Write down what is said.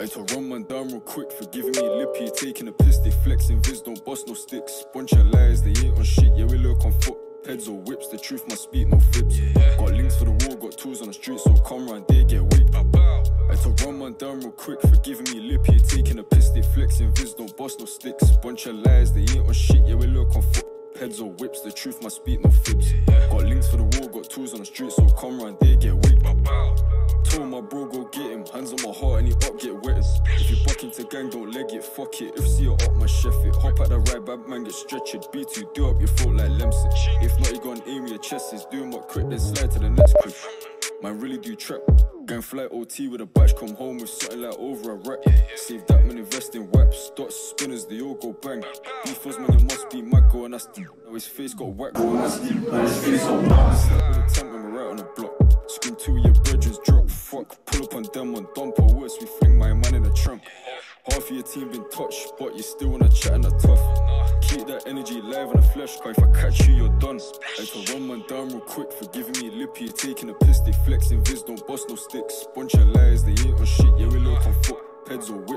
I to run man down real quick for giving me lippy, taking a piss, they flexing viz, don't bust no sticks. Bunch of lies, they ain't on shit, yeah, we look on foot. Heads or whips, the truth must speak, no fibs. Got links for the wall, got tools on the street, so come round, they get weak. I to run man down real quick for giving me lippy, taking a piss, they flexing viz, don't bust no sticks. Bunch of lies, they ain't on shit, yeah, we look on foot. Heads or whips, the truth must speak, no fibs. Got links for the wall, got tools on the street, so come round, they get weak. Gang, don't leg it, fuck it. If see you up, my chef it. Hop at the ride, bad man get stretched. B2, do up your throat like Lemsip. If not, you gon' aim your chest. Is doing what quick, then slide to the next crib. Man, really do trap. Gang fly OT with a batch, come home with something like over a rack. Save that man, invest in wipes. Dots, spinners, they all go bang. Beef was man, it must be my go, and that's the. Now his face got whacked, and that's the. Now his face got whacked. With a tank when we're right on the block. Scream of your brethrens drop. Fuck, pull up on them on dumper. Worse, we fling my man in the trunk. Half of your team been touched, but you still wanna chat and a tough. Keep that energy live in the flesh, cause if I catch you, you're done. I can run man down real quick for giving me lippy, taking a piss, they flexing viz, don't bust no sticks. Bunch of lies, they ain't on shit, yeah, we look on foot, heads whips.